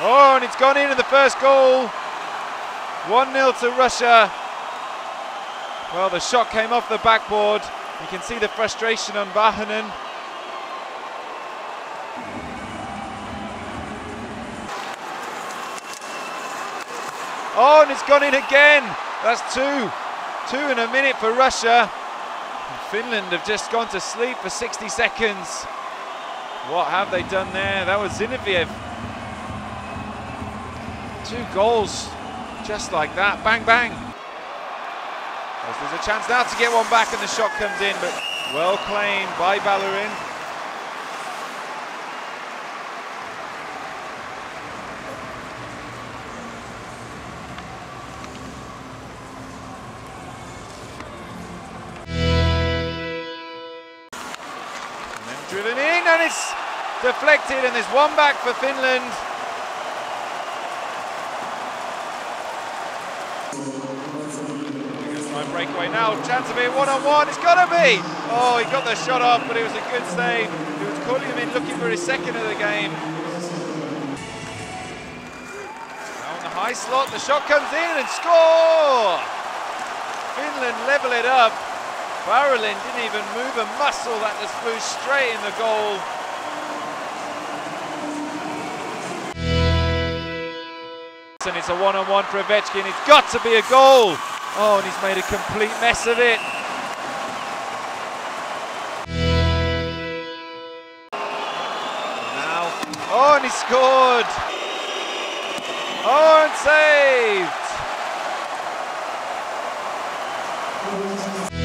Oh, and it's gone in in the first goal. 1 0 to Russia. Well, the shot came off the backboard. You can see the frustration on Vehanen. Oh, and it's gone in again. That's two. Two in a minute for Russia. And Finland have just gone to sleep for 60 seconds. What have they done there? That was Zinoviev. Two goals just like that. Bang, bang. There's a chance now to get one back and the shot comes in, but well claimed by Barulin. Driven in and it's deflected and there's one back for Finland. Line breakaway now, chance of it one on one, it's gotta be! Oh, he got the shot off, but it was a good save. It was Kulyomin looking for his second of the game. Now on the high slot, the shot comes in and score! Finland level it up. Barulin didn't even move a muscle, that just flew straight in the goal. And it's a one-on-one for Ovechkin. It's got to be a goal. Oh, and he's made a complete mess of it. Now, oh, and he scored. Oh, and saved.